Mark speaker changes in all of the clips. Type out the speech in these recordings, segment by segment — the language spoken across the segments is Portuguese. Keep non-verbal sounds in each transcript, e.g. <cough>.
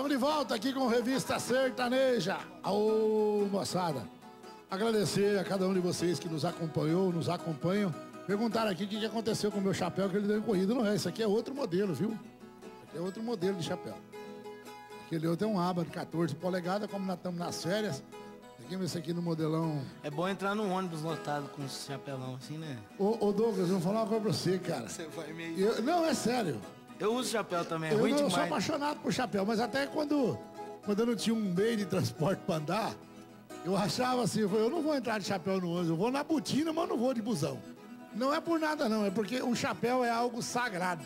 Speaker 1: Estamos de volta aqui com Revista Sertaneja. Ô, moçada, agradecer a cada um de vocês que nos acompanhou, nos acompanham. Perguntaram aqui o que aconteceu com o meu chapéu que ele deu em corrida. Não é, isso aqui é outro modelo, viu? Isso aqui é outro modelo de chapéu. Aquele outro é um aba de 14 polegadas, como nós estamos nas férias. Aqui, esse aqui no modelão.
Speaker 2: É bom entrar num ônibus lotado com esse chapelão assim, né?
Speaker 1: Ô, ô Douglas, eu vou falar uma coisa pra você, cara.
Speaker 2: Você vai meio.
Speaker 1: Eu- não, é sério.
Speaker 2: Eu uso chapéu também, é
Speaker 1: eu
Speaker 2: ruim
Speaker 1: não sou
Speaker 2: demais.
Speaker 1: apaixonado por chapéu, mas até quando, quando eu não tinha um meio de transporte pra andar, eu achava assim, eu, falei, eu não vou entrar de chapéu no ônibus, eu vou na botina, mas não vou de busão. Não é por nada não, é porque o chapéu é algo sagrado.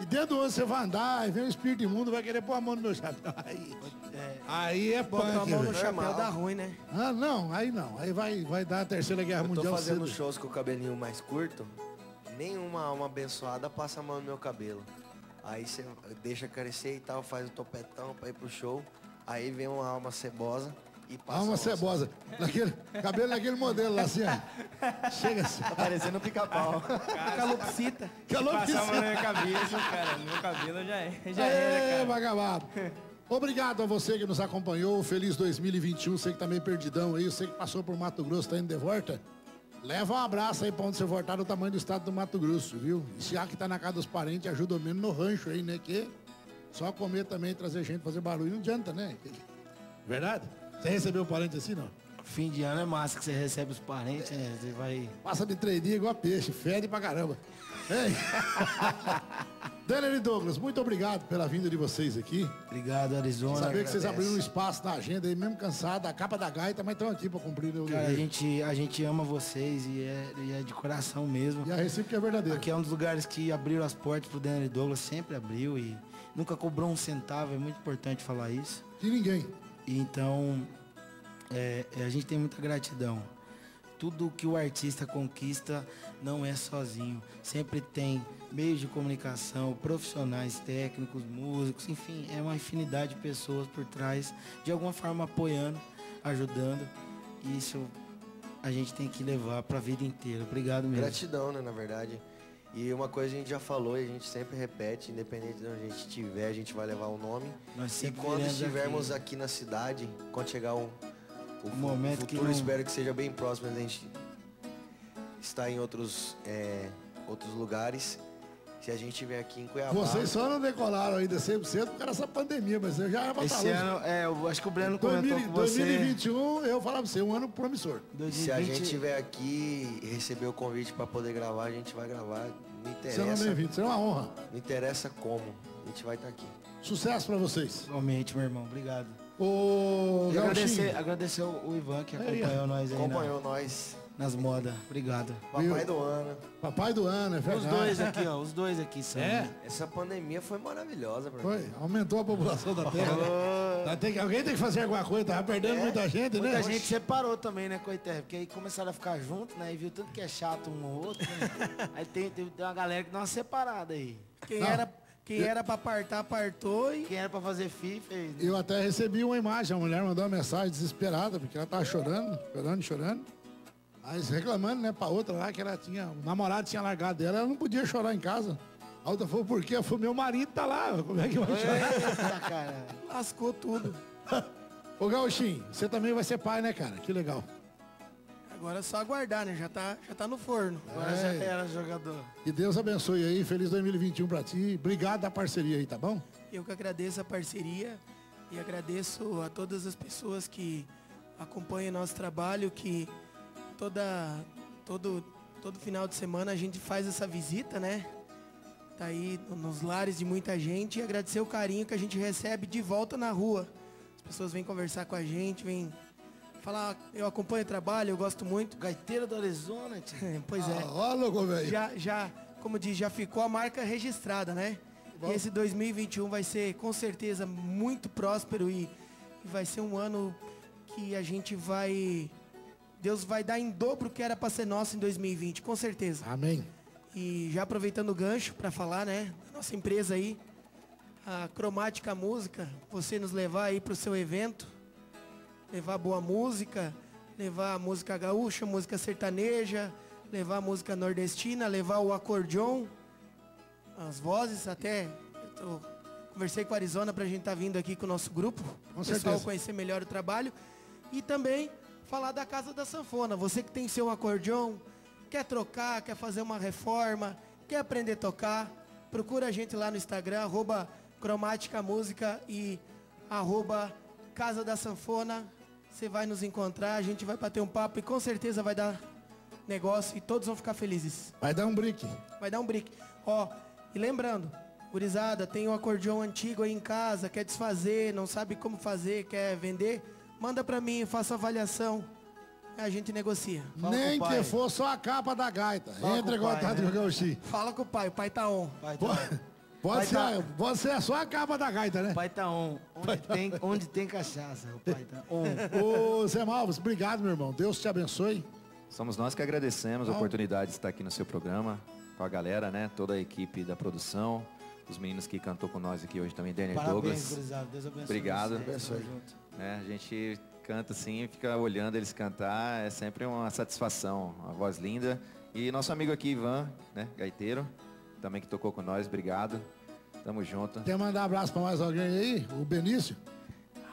Speaker 1: E dentro do ônibus você vai andar, e vem um espírito imundo, vai querer pôr a mão no meu chapéu. <laughs> Aí é, aí é
Speaker 3: Botar a
Speaker 1: punk,
Speaker 3: mão no chapéu dá ruim, né?
Speaker 1: Ah, não, aí não. Aí vai, vai dar a terceira guerra
Speaker 4: Eu tô
Speaker 1: mundial
Speaker 4: fazendo
Speaker 1: cedo.
Speaker 4: shows com o cabelinho mais curto, nenhuma alma abençoada passa a mão no meu cabelo. Aí você deixa crescer e tal, faz o topetão pra ir pro show. Aí vem uma alma cebosa e passa.
Speaker 1: Alma
Speaker 4: a onça.
Speaker 1: cebosa. Naquele, cabelo naquele modelo lá, assim, ó. Chega assim.
Speaker 3: Parecendo um pica-pau. Calopsita.
Speaker 1: Calopsita.
Speaker 5: Passar a mão na minha cabeça, cara. Meu cabelo já, é, já
Speaker 1: Aê,
Speaker 5: era, cara.
Speaker 1: vagabundo. Obrigado a você que nos acompanhou. Feliz 2021. Você que tá meio perdidão aí. Você que passou por Mato Grosso, tá indo de volta. Leva um abraço aí pra onde você voltar do tamanho do estado do Mato Grosso, viu? E se há que tá na casa dos parentes, ajuda menos no rancho aí, né? Que só comer também, trazer gente, fazer barulho, não adianta, né? Verdade? Você recebeu o parente assim, não?
Speaker 2: Fim de ano é massa que você recebe os parentes, né? Você vai.
Speaker 1: Passa de três dias igual peixe, fede pra caramba. Ei. <laughs> Daniel e Douglas, muito obrigado pela vinda de vocês aqui.
Speaker 2: Obrigado, Arizona.
Speaker 1: Saber que vocês abriram um espaço na agenda aí, mesmo cansado, a capa da gaita, mas estão aqui pra cumprir o
Speaker 2: Cara, a gente, a gente ama vocês e é, e é de coração mesmo.
Speaker 1: E a recíproca é verdadeira.
Speaker 2: Aqui é um dos lugares que abriram as portas pro Daniel Douglas, sempre abriu e nunca cobrou um centavo, é muito importante falar isso.
Speaker 1: De ninguém.
Speaker 2: E então, é, é, a gente tem muita gratidão. Tudo que o artista conquista não é sozinho. Sempre tem meios de comunicação, profissionais, técnicos, músicos, enfim, é uma infinidade de pessoas por trás, de alguma forma apoiando, ajudando. E isso a gente tem que levar para a vida inteira. Obrigado mesmo.
Speaker 4: Gratidão, né, na verdade. E uma coisa a gente já falou e a gente sempre repete, independente de onde a gente estiver, a gente vai levar o nome.
Speaker 2: Nós
Speaker 4: E quando estivermos
Speaker 2: aqui.
Speaker 4: aqui. na cidade, quando chegar um, o fu-
Speaker 2: momento que
Speaker 4: futuro,
Speaker 2: não-
Speaker 4: espero que seja bem próximo, a gente estar em outros, é, outros lugares. Se a gente vier aqui em Cuiabá.
Speaker 1: Vocês só não decolaram ainda 100% por causa dessa pandemia, mas eu já era pra
Speaker 2: Esse ano, é, eu acho que o Breno comentou
Speaker 1: 2000,
Speaker 2: com você.
Speaker 1: 2021, eu falava pra você, um ano promissor.
Speaker 4: Se a
Speaker 2: 2020,
Speaker 4: gente estiver aqui e receber o convite para poder gravar, a gente vai gravar. Não
Speaker 1: Serão
Speaker 4: interessa,
Speaker 1: bem-vindos, será uma honra.
Speaker 4: não interessa como, a gente vai estar aqui.
Speaker 1: Sucesso pra vocês.
Speaker 2: Igualmente, meu irmão. Obrigado. E
Speaker 1: Gauchinho,
Speaker 2: agradecer, agradecer o o Ivan que
Speaker 1: Aí,
Speaker 2: acompanhou nós aí na-
Speaker 4: Acompanhou nós,
Speaker 2: nas modas. Obrigado.
Speaker 4: papai
Speaker 1: Viu?
Speaker 4: do ano.
Speaker 1: papai do ano, é
Speaker 2: Os
Speaker 1: verdade.
Speaker 2: dois aqui, ó. Os dois aqui são.
Speaker 1: É?
Speaker 4: Essa pandemia foi maravilhosa pra mim.
Speaker 1: Foi, aumentou a população da Terra. né? Nós tem que- alguém tem que fazer alguma coisa, tava perdendo muita gente, né?
Speaker 2: Muita gente separou também, né, Coité? Porque aí começaram a ficar juntos, né? E viu tanto que é chato um ou outro, né? <laughs> Aí tem, tem, tem uma galera que dá uma separada aí.
Speaker 3: Quem
Speaker 1: Não.
Speaker 3: era, quem era pra apartar, apartou e
Speaker 2: Quem era pra fazer FI, fez. né?
Speaker 1: Eu até recebi uma imagem, a mulher mandou uma mensagem desesperada, porque ela tava chorando, chorando, chorando. Aí reclamando, né, pra outra lá, que ela tinha, o namorado tinha largado dela, ela não podia chorar em casa. A outra falou, por quê? Eu falei, meu marido tá lá, como é que vai chorar?
Speaker 2: Eita, cara.
Speaker 3: lascou tudo. <laughs>
Speaker 1: Ô Gauchinho, você também vai ser pai, né, cara? Que legal.
Speaker 3: Agora é só aguardar, né? Já tá, já tá no forno.
Speaker 2: Agora já era jogador.
Speaker 1: Que Deus abençoe aí, feliz 2021 pra ti. Obrigado da parceria aí, tá bom?
Speaker 3: Eu que agradeço a parceria e agradeço a todas as pessoas que acompanham nosso trabalho, que toda, todo, todo final de semana a gente faz essa visita, né? Tá aí no- nos lares de muita gente e agradecer o carinho que a gente recebe de volta na rua. As pessoas vêm conversar com a gente, vêm falar, eu acompanho o trabalho, eu gosto muito.
Speaker 2: Gaiteiro do Arizona, tio. <laughs>
Speaker 3: Pois é.
Speaker 1: Ah, louco, velho.
Speaker 3: já, já, como diz, já ficou a marca registrada, né? E esse 2021 vai ser com certeza muito próspero e, e vai ser um ano que a gente vai. Deus vai dar em dobro o que era para ser nosso em 2020, com certeza.
Speaker 1: Amém.
Speaker 3: E já aproveitando o gancho para falar, né, da nossa empresa aí, a Cromática Música, você nos levar aí para o seu evento, levar boa música, levar música gaúcha, música sertaneja, levar música nordestina, levar o acordeon, as vozes até, eu tô Conversei com a Arizona pra gente estar tá vindo aqui com o nosso grupo.
Speaker 1: Com
Speaker 3: o pessoal conhecer melhor o trabalho. E também falar da Casa da Sanfona. Você que tem seu acordeon, quer trocar, quer fazer uma reforma, quer aprender a tocar, procura a gente lá no Instagram, arroba cromática música e arroba Casa da Sanfona. Você vai nos encontrar, a gente vai bater um papo e com certeza vai dar negócio e todos vão ficar felizes.
Speaker 1: Vai dar um brick.
Speaker 3: Vai dar um brick. Ó, e lembrando, gurizada, tem um acordeão antigo aí em casa, quer desfazer, não sabe como fazer, quer vender, manda pra mim, eu faço avaliação. A gente negocia.
Speaker 2: Fala
Speaker 1: Nem que for só a capa da gaita.
Speaker 2: Fala
Speaker 1: Entra
Speaker 2: com
Speaker 1: em
Speaker 2: o pai,
Speaker 1: contato
Speaker 2: né?
Speaker 1: com o Gauchi.
Speaker 3: Fala com o pai, o pai tá on.
Speaker 2: Pai tá,
Speaker 1: Pode ser,
Speaker 2: tá-
Speaker 1: pode ser só a capa da gaita, né?
Speaker 2: pai tá on. Onde tem, onde tem cachaça, o pai tá on.
Speaker 1: Ô, Zé Malves, obrigado, meu irmão. Deus te abençoe.
Speaker 6: Somos nós que agradecemos a
Speaker 1: Bom.
Speaker 6: oportunidade de estar aqui no seu programa, com a galera, né? Toda a equipe da produção, os meninos que cantou com nós aqui hoje também, Daniel
Speaker 2: Parabéns,
Speaker 6: Douglas.
Speaker 2: gurizada. Deus abençoe.
Speaker 6: Obrigado.
Speaker 2: vocês. Junto.
Speaker 6: né? A gente canta assim, fica olhando eles cantar, é sempre uma satisfação, uma voz linda. E nosso amigo aqui, Ivan, né? Gaiteiro, também que tocou com nós, obrigado. Tamo junto.
Speaker 1: Quer mandar abraço pra mais alguém aí? O Benício?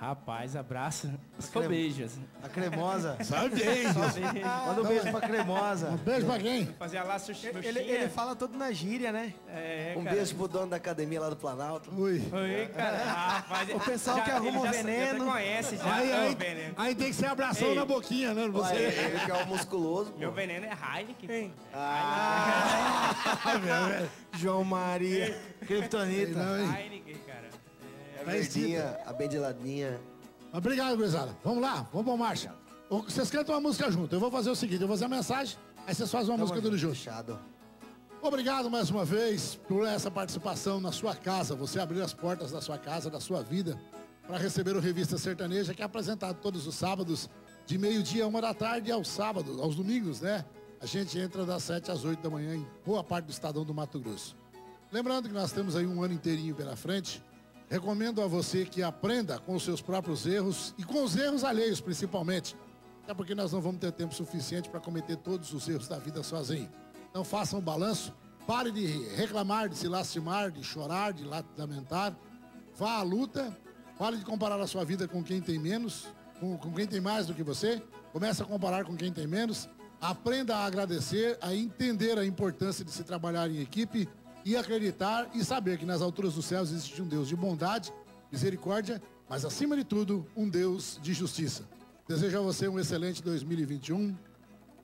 Speaker 5: Rapaz, abraço. Só
Speaker 2: crema-
Speaker 5: beijos.
Speaker 2: A cremosa. <laughs>
Speaker 1: Só beijo.
Speaker 2: Manda um beijo pra cremosa.
Speaker 1: Um beijo pra quem?
Speaker 5: Fazer a laço
Speaker 3: Ele, ele fala todo na gíria, né?
Speaker 5: É,
Speaker 4: Um
Speaker 5: cara.
Speaker 4: beijo pro dono da academia lá do Planalto.
Speaker 1: Ui.
Speaker 5: Oi, cara. <laughs> Rapaz,
Speaker 3: O pessoal
Speaker 5: já-
Speaker 3: que arruma
Speaker 5: ele
Speaker 3: o veneno.
Speaker 5: Já conhece já
Speaker 1: Aí,
Speaker 5: o
Speaker 1: aí,
Speaker 5: veneno.
Speaker 1: aí tem que ser abração
Speaker 5: Ei.
Speaker 1: na boquinha, né? Você.
Speaker 4: Ele que é o musculoso.
Speaker 5: Meu veneno é Heineken.
Speaker 3: Quem?
Speaker 1: Ah, <laughs>
Speaker 3: João Maria.
Speaker 2: Kryptonita.
Speaker 5: Heineken, cara.
Speaker 4: É
Speaker 1: Tá
Speaker 4: verdinha, a bem de ladinha.
Speaker 1: Obrigado, gurizada. Vamos lá, vamos pra marcha. Vocês cantam uma música junto. Eu vou fazer o seguinte, eu vou fazer a mensagem, aí vocês fazem uma música tudo junto.
Speaker 4: Fechado.
Speaker 1: Obrigado mais uma vez por essa participação na sua casa, você abrir as portas da sua casa, da sua vida, para receber o Revista Sertaneja, que é apresentado todos os sábados, de meio-dia a uma da tarde, e aos sábados, aos domingos, né? A gente entra das 7 às 8 da manhã em boa parte do estadão do Mato Grosso. Lembrando que nós temos aí um ano inteirinho pela frente, recomendo a você que aprenda com os seus próprios erros e com os erros alheios, principalmente. Até porque nós não vamos ter tempo suficiente para cometer todos os erros da vida sozinho. Então faça um balanço, pare de reclamar, de se lastimar, de chorar, de la- lamentar. Vá à luta, pare de comparar a sua vida com quem tem menos, com, com quem tem mais do que você. Comece a comparar com quem tem menos. Aprenda a agradecer, a entender a importância de se trabalhar em equipe e acreditar e saber que nas alturas dos céus existe um Deus de bondade, misericórdia, mas acima de tudo, um Deus de justiça. Desejo a você um excelente 2021,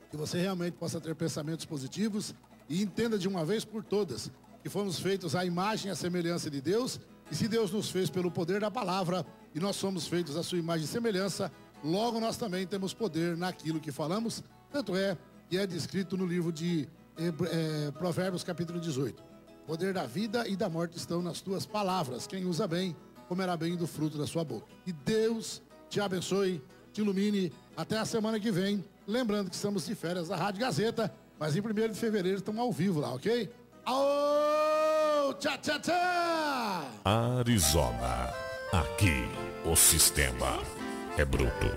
Speaker 1: que você realmente possa ter pensamentos positivos e entenda de uma vez por todas que fomos feitos à imagem e à semelhança de Deus e se Deus nos fez pelo poder da palavra e nós somos feitos à sua imagem e semelhança, logo nós também temos poder naquilo que falamos, tanto é que é descrito no livro de Hebre- eh, Provérbios capítulo 18. Poder da vida e da morte estão nas tuas palavras. Quem usa bem, comerá bem do fruto da sua boca. E Deus te abençoe, te ilumine. Até a semana que vem. Lembrando que estamos de férias da Rádio Gazeta, mas em 1 de fevereiro estamos ao vivo lá, ok? Aô! Tchau, tchau, tchau!
Speaker 7: Arizona. Aqui o sistema é bruto.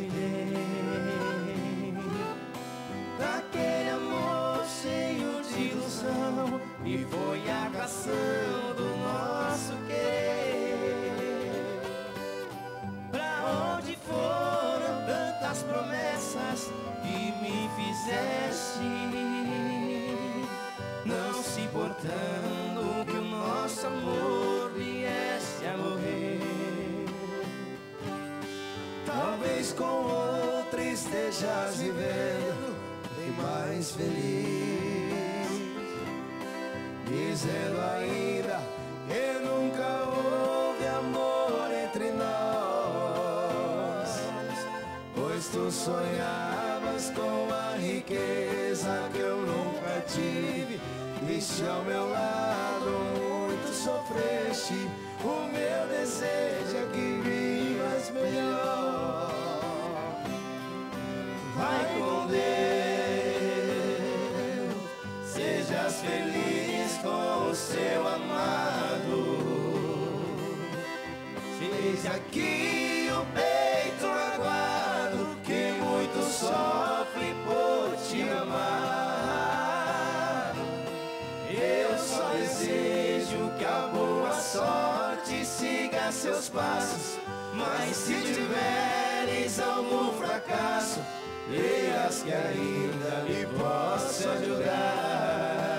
Speaker 5: Te dei? Daquele amor cheio de ilusão e foi
Speaker 4: Com outra estejas vivendo bem mais feliz. Dizendo ainda que nunca houve amor entre nós. Pois tu sonhavas com a riqueza que eu nunca tive. Viste ao meu lado muito sofreste. O meu desejo é que vivas melhor.
Speaker 2: Seja aqui o peito aguado que muito sofre por te amar. Eu só desejo que a boa sorte siga seus passos. Mas se tiveres algum fracasso, Dias que ainda me posso ajudar.